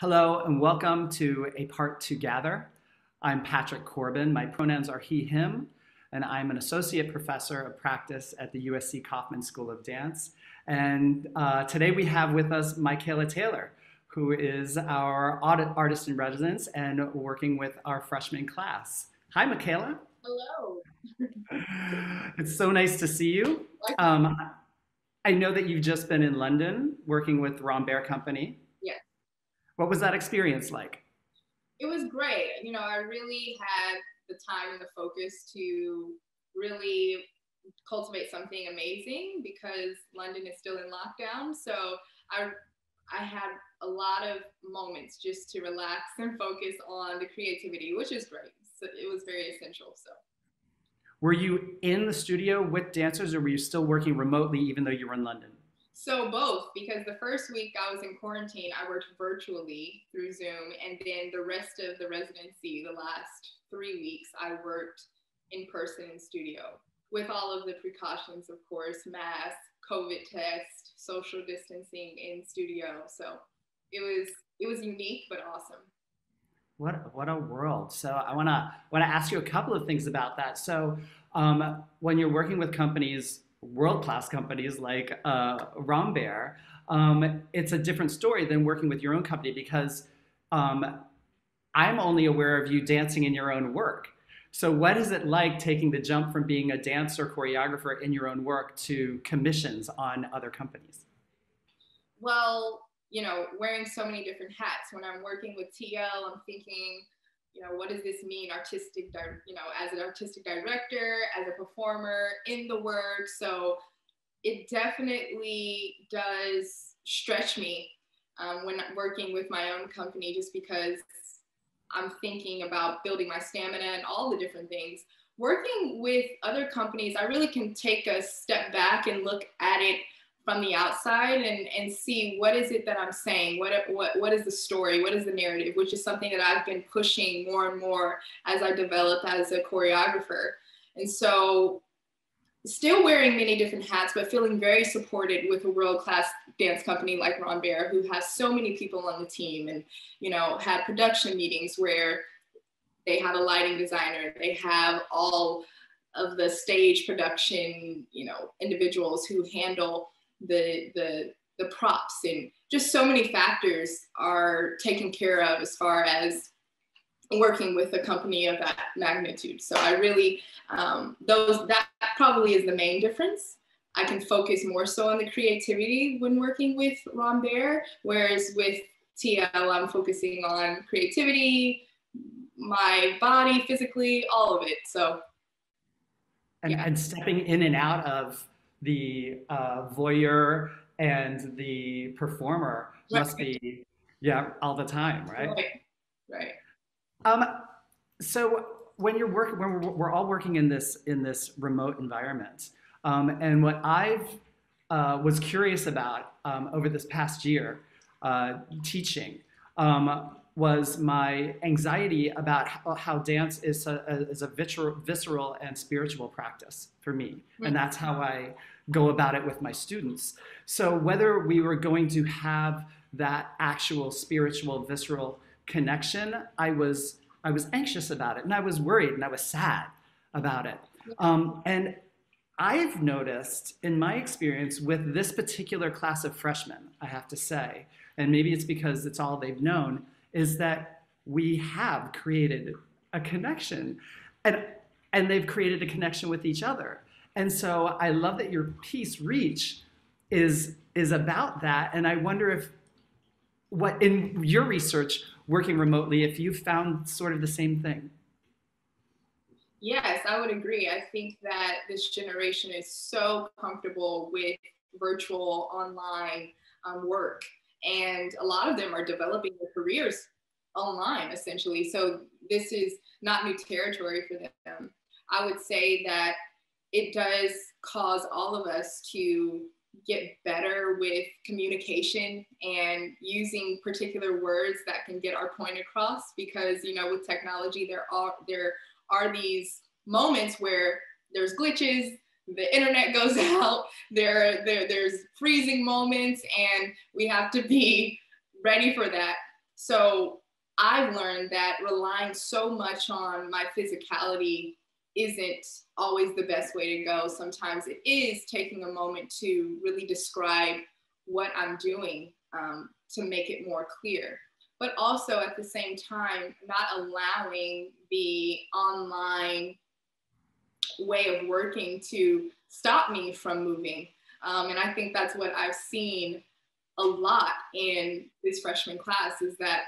Hello and welcome to A Part to Gather. I'm Patrick Corbin. My pronouns are he, him, and I'm an associate professor of practice at the USC Kaufman School of Dance. And uh, today we have with us Micaela Taylor, who is our audit artist in residence and working with our freshman class. Hi, Michaela. Hello. it's so nice to see you. Um, I know that you've just been in London working with Rambert Company. What was that experience like? It was great. You know, I really had the time and the focus to really cultivate something amazing because London is still in lockdown. So I I had a lot of moments just to relax and focus on the creativity, which is great. So it was very essential. So were you in the studio with dancers or were you still working remotely even though you were in London? So both, because the first week I was in quarantine, I worked virtually through Zoom, and then the rest of the residency, the last three weeks, I worked in person in studio with all of the precautions, of course, mask, COVID test, social distancing in studio. So it was it was unique but awesome. What what a world! So I want to ask you a couple of things about that. So um, when you're working with companies world-class companies like uh, Rambert, um, it's a different story than working with your own company because um, I'm only aware of you dancing in your own work. So what is it like taking the jump from being a dancer choreographer in your own work to commissions on other companies? Well, you know, wearing so many different hats. When I'm working with TL, I'm thinking, you know, what does this mean artistic, you know, as an artistic director, as a performer in the work. So it definitely does stretch me um, when working with my own company, just because I'm thinking about building my stamina and all the different things. Working with other companies, I really can take a step back and look at it from the outside and, and see what is it that I'm saying, what, what, what is the story, what is the narrative, which is something that I've been pushing more and more as I develop as a choreographer. And so still wearing many different hats, but feeling very supported with a world-class dance company like Rambert, who has so many people on the team and, you know, had production meetings where they have a lighting designer, they have all of the stage production, you know, individuals who handle the the the props and just so many factors are taken care of as far as working with a company of that magnitude. So I really um, those that probably is the main difference. I can focus more so on the creativity when working with Rambert, whereas with TL, I'm focusing on creativity, my body, physically, all of it. So, and, yeah. and stepping in and out of the uh, voyeur and the performer right. must be yeah all the time right? Right. Right. Um so when you're working when we're, we're all working in this in this remote environment um, and what i've uh, was curious about um, over this past year uh, teaching um, was my anxiety about how, how dance is a, is a visceral, visceral and spiritual practice for me. And that's how I go about it with my students. So whether we were going to have that actual spiritual, visceral connection, I was, I was anxious about it and I was worried and I was sad about it. Um, and I've noticed in my experience with this particular class of freshmen, I have to say, and maybe it's because it's all they've known, is that we have created a connection and and they've created a connection with each other. And so i love that your piece reach is is about that. And i wonder if what in your research working remotely if you found sort of the same thing. Yes i would agree. I think that this generation is so comfortable with virtual online um, work and a lot of them are developing their careers online essentially. So this is not new territory for them. I would say that it does cause all of us to get better with communication and using particular words that can get our point across because you know with technology there are there are these moments where there's glitches the internet goes out, there, there, there's freezing moments, and we have to be ready for that. So I've learned that relying so much on my physicality isn't always the best way to go. Sometimes it is taking a moment to really describe what I'm doing um, to make it more clear. But also at the same time, not allowing the online way of working to stop me from moving. Um, and I think that's what I've seen a lot in this freshman class is that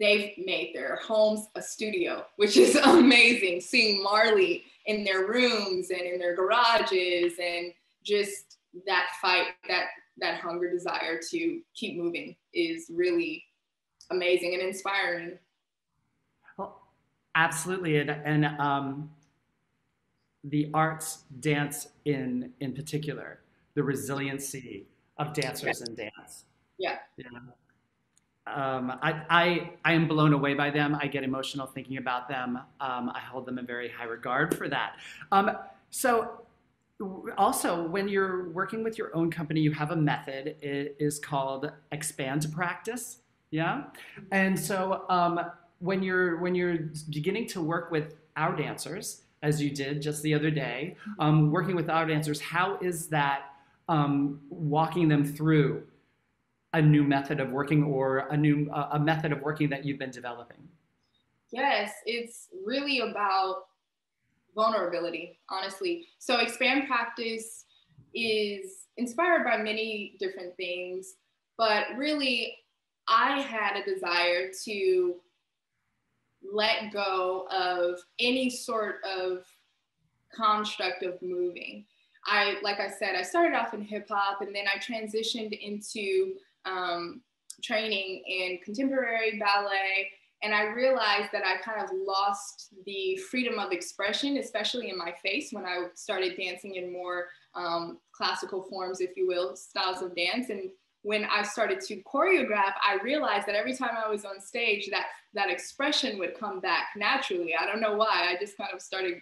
they've made their homes a studio, which is amazing. Seeing Marley in their rooms and in their garages and just that fight, that that hunger desire to keep moving is really amazing and inspiring. Well, absolutely, and, and um, the arts, dance in in particular, the resiliency of dancers yeah. and dance. Yeah. yeah. Um, I, I, I am blown away by them. I get emotional thinking about them. Um, I hold them in very high regard for that. Um, so, also, when you're working with your own company, you have a method. It is called expand to practice. Yeah, and so um, when you're when you're beginning to work with our dancers, as you did just the other day, um, working with our dancers, how is that um, walking them through a new method of working or a new uh, a method of working that you've been developing? Yes, it's really about vulnerability, honestly. So expand practice is inspired by many different things, but really I had a desire to let go of any sort of construct of moving. I, like I said, I started off in hip hop and then I transitioned into um, training in contemporary ballet. And I realized that I kind of lost the freedom of expression, especially in my face, when I started dancing in more um, classical forms, if you will, styles of dance. And when I started to choreograph, I realized that every time I was on stage, that that expression would come back naturally. I don't know why. I just kind of started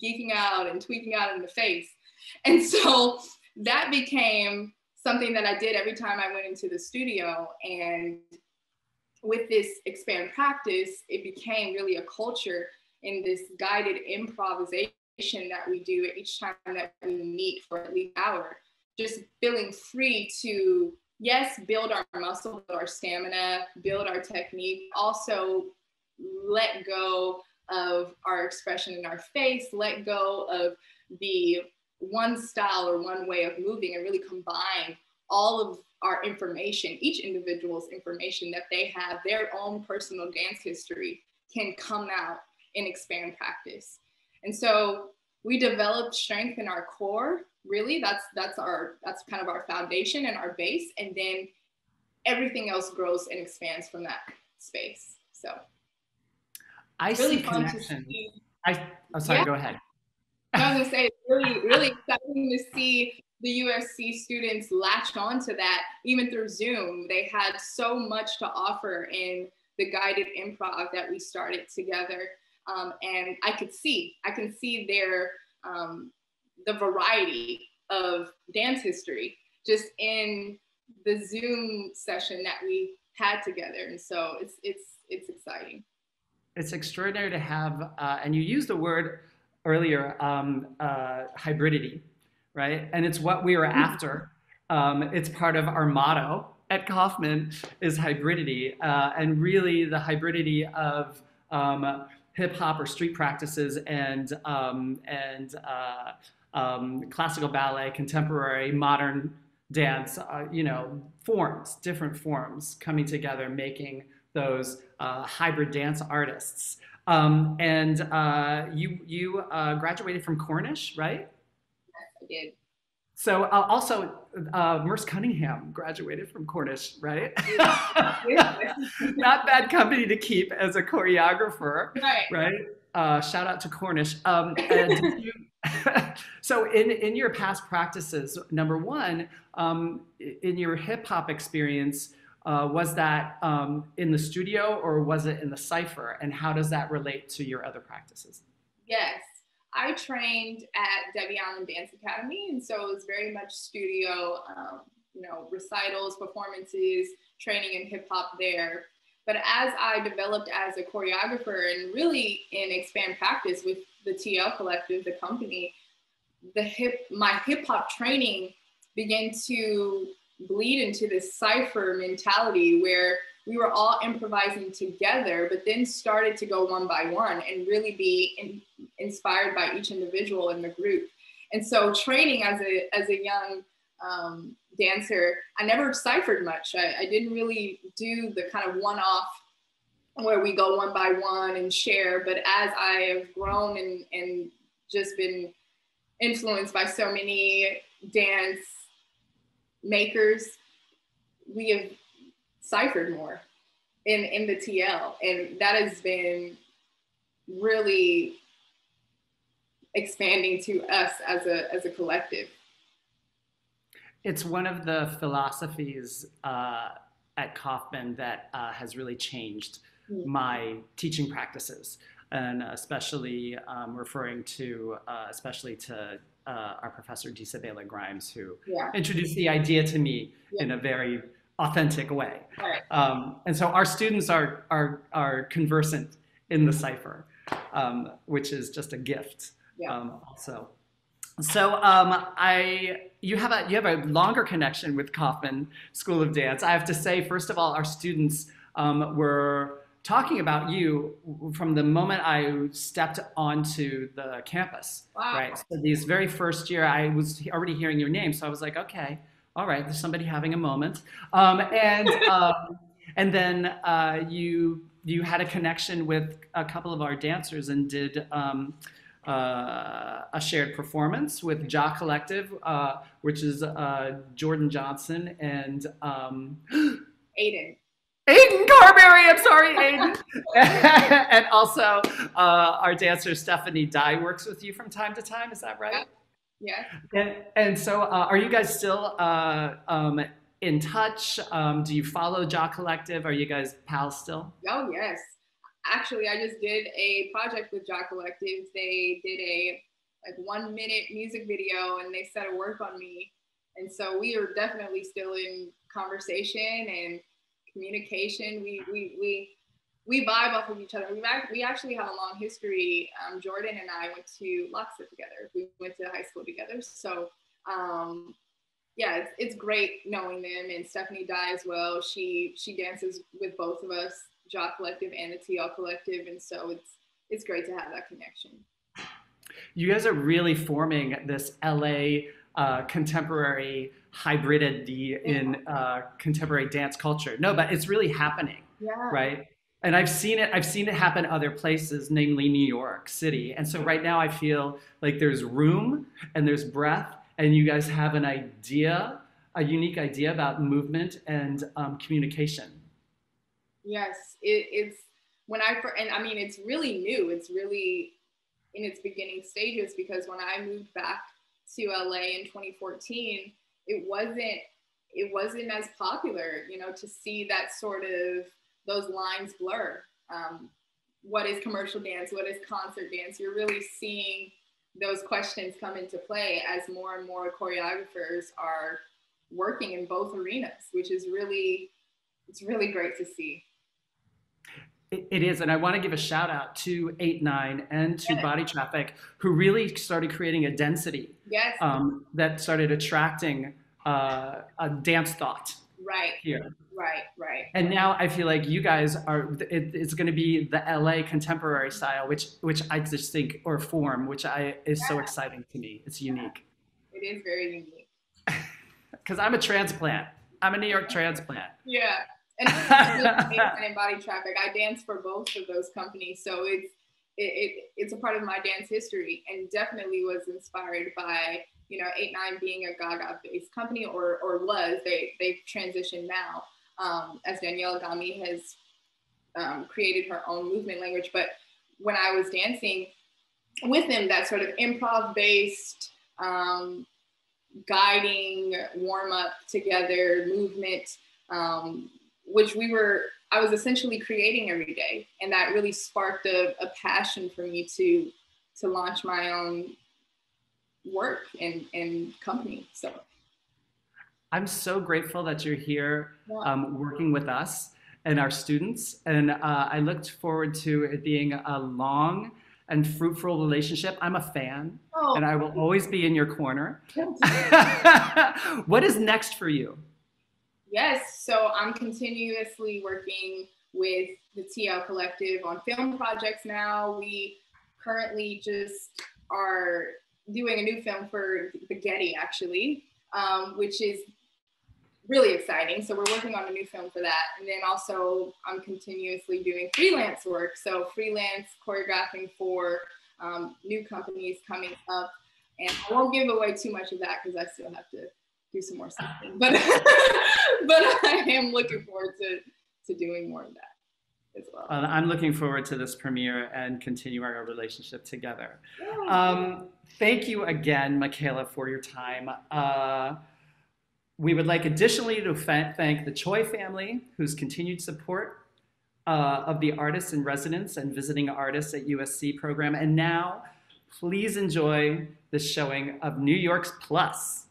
geeking out and tweaking out in the face. And so that became something that I did every time I went into the studio. And with this expand practice, it became really a culture in this guided improvisation that we do each time that we meet for at least an hour. Just feeling free to, yes, build our muscle, build our stamina, build our technique, also let go of our expression in our face, let go of the one style or one way of moving and really combine all of our information, each individual's information that they have, their own personal dance history can come out and expand practice. And so we developed strength in our core. Really, that's that's our that's kind of our foundation and our base, and then everything else grows and expands from that space. So I really see connection. I oh, sorry, yeah. go ahead. I was gonna say it's really, really exciting to see the USC students latch on to that even through Zoom. They had so much to offer in the guided improv that we started together. Um, and I could see, I can see their, um, the variety of dance history just in the Zoom session that we had together. And so it's, it's, it's exciting. It's extraordinary to have, uh, and you used the word earlier, um, uh, hybridity, right? And it's what we are mm-hmm. after. Um, it's part of our motto at Kaufman is hybridity, uh, and really the hybridity of um, hip hop or street practices and um, and uh, um, classical ballet, contemporary, modern dance, uh, you know, forms, different forms coming together, making those uh, hybrid dance artists. Um, and uh, you you uh, graduated from Cornish, right? Yes, I did. So uh, also, uh, Merce Cunningham graduated from Cornish, right? Not bad company to keep as a choreographer, right? Right. Uh, shout out to Cornish. Um, you, so in in your past practices, number one, um, in your hip hop experience, uh, was that um, in the studio or was it in the cipher? And how does that relate to your other practices? Yes, I trained at Debbie Allen Dance Academy, and so it was very much studio, um, you know, recitals, performances, training in hip hop there. But as I developed as a choreographer and really in expand practice with the TL Collective, the company, the hip my hip hop training began to bleed into this cipher mentality where we were all improvising together, but then started to go one by one and really be in, inspired by each individual in the group. And so, training as a as a young um, dancer, I never ciphered much. I, I didn't really do the kind of one off where we go one by one and share. But as I have grown and, and just been influenced by so many dance makers, we have ciphered more in, in the TL. And that has been really expanding to us as a, as a collective. It's one of the philosophies uh, at Kaufman that uh, has really changed. My teaching practices, and especially um, referring to, uh, especially to uh, our professor d. Sabela Grimes, who yeah. introduced the idea to me yeah. in a very authentic way. Right. Um, and so our students are, are, are conversant in the cipher, um, which is just a gift yeah. um, also. So um, I, you have a you have a longer connection with Kaufman School of Dance. I have to say, first of all, our students um, were talking about you from the moment I stepped onto the campus. Wow. Right. So these very first year, I was already hearing your name, so I was like, okay, all right, there's somebody having a moment. Um, and um, and then uh, you you had a connection with a couple of our dancers and did. Um, uh, a shared performance with Jah Collective, uh, which is uh, Jordan Johnson and um, Aiden. Aiden Carberry, I'm sorry, Aiden. and also uh, our dancer Stephanie Dye works with you from time to time, is that right? Yeah. And, and so uh, are you guys still uh, um, in touch? Um, do you follow Jah Collective? Are you guys pals still? Oh, yes actually, I just did a project with Jah Collective. They did a like one minute music video and they set a work on me. And so we are definitely still in conversation and communication. We we we we vibe off of each other. We we actually have a long history. Um, Jordan and I went to LACHSA together. We went to high school together. So um, yeah, it's, it's great knowing them and Stephanie Dye as well. She she dances with both of us Jah Collective and the TL Collective, and so it's it's great to have that connection. You guys are really forming this LA uh, contemporary hybridity in uh, contemporary dance culture. No, but it's really happening, yeah. right? And I've seen it. I've seen it happen other places, namely New York City. And so right now, I feel like there's room and there's breath, and you guys have an idea, a unique idea about movement and um, communication. Yes, it, it's when I and I mean it's really new. It's really in its beginning stages because when I moved back to LA in 2014, it wasn't it wasn't as popular, you know, to see that sort of those lines blur. Um, what is commercial dance? What is concert dance? You're really seeing those questions come into play as more and more choreographers are working in both arenas, which is really it's really great to see. It is, and I want to give a shout out to Ate9 and to yes. Body Traffic, who really started creating a density yes. um, that started attracting uh, a dance thought. Right here. Right, right. And now I feel like you guys are. It, it's going to be the LA contemporary style, which which I just think or form, which I is yeah. so exciting to me. It's unique. It is very unique. Because I'm a transplant. I'm a New York transplant. Yeah and body traffic. I dance for both of those companies, so it's it, it, it's a part of my dance history, and definitely was inspired by you know Ate9 being a Gaga based company, or or was they they've transitioned now um, as Danielle Agami has um, created her own movement language. But when I was dancing with them, that sort of improv based. Um, guiding warm up together movement um, which we were I was essentially creating every day, and that really sparked a, a passion for me to to launch my own work and and company. So I'm so grateful that you're here um, working with us and our students. And uh, I looked forward to it being a long and fruitful relationship. I'm a fan, Oh, and I will always be in your corner. what is next for you? Yes, so I'm continuously working with the TL Collective on film projects now. We currently just are doing a new film for the Getty, actually, um, which is really exciting. So we're working on a new film for that. And then also, I'm continuously doing freelance work. So, freelance choreographing for um, new companies coming up. And I won't give away too much of that because I still have to do some more stuff. But but I am looking forward to to doing more of that as well. Uh, I'm looking forward to this premiere and continuing our relationship together. Yeah. Um, thank you again, Micaela, for your time. Uh, we would like additionally to fa- thank the Choi family, whose continued support uh, of the artists in residence and visiting artists at USC program. And now, please enjoy the showing of New Works Plus.